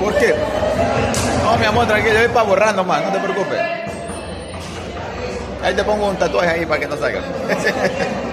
¿Por qué? No, mi amor, tranquilo, yo voy para borrar nomás, no te preocupes. Ahí te pongo un tatuaje ahí para que no salga.